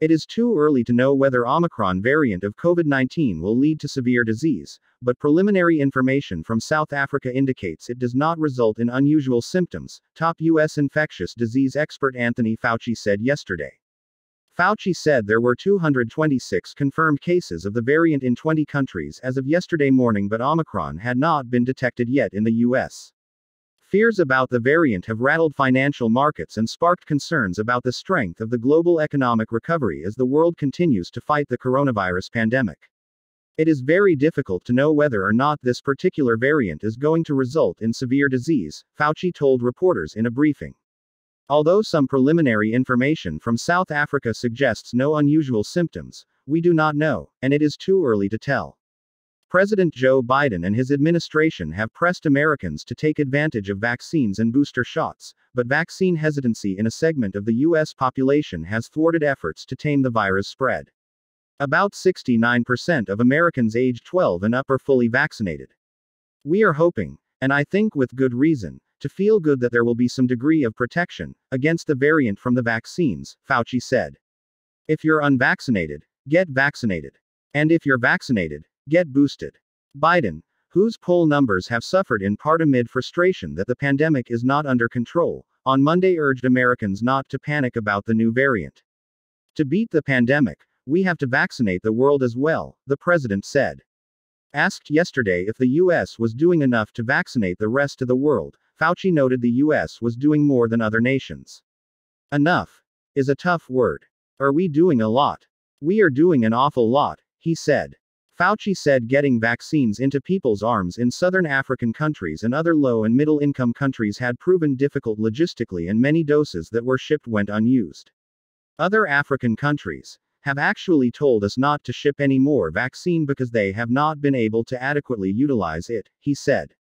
It is too early to know whether Omicron variant of COVID-19 will lead to severe disease, but preliminary information from South Africa indicates it does not result in unusual symptoms, top US infectious disease expert Anthony Fauci said yesterday. Fauci said there were 226 confirmed cases of the variant in 20 countries as of yesterday morning, but Omicron had not been detected yet in the US. Fears about the variant have rattled financial markets and sparked concerns about the strength of the global economic recovery as the world continues to fight the coronavirus pandemic. It is very difficult to know whether or not this particular variant is going to result in severe disease, Fauci told reporters in a briefing. Although some preliminary information from South Africa suggests no unusual symptoms, we do not know, and it is too early to tell. President Joe Biden and his administration have pressed Americans to take advantage of vaccines and booster shots, but vaccine hesitancy in a segment of the U.S. population has thwarted efforts to tame the virus spread. About 69% of Americans aged 12 and up are fully vaccinated. We are hoping, and I think with good reason, to feel good that there will be some degree of protection against the variant from the vaccines, Fauci said. If you're unvaccinated, get vaccinated. And if you're vaccinated, Get boosted. Biden, whose poll numbers have suffered in part amid frustration that the pandemic is not under control, on Monday urged Americans not to panic about the new variant. To beat the pandemic, we have to vaccinate the world as well, the president said. Asked yesterday if the U.S. was doing enough to vaccinate the rest of the world, Fauci noted the U.S. was doing more than other nations. Enough is a tough word. Are we doing a lot? We are doing an awful lot, he said. Fauci said getting vaccines into people's arms in southern African countries and other low and middle income countries had proven difficult logistically and many doses that were shipped went unused. Other African countries have actually told us not to ship any more vaccine because they have not been able to adequately utilize it, he said.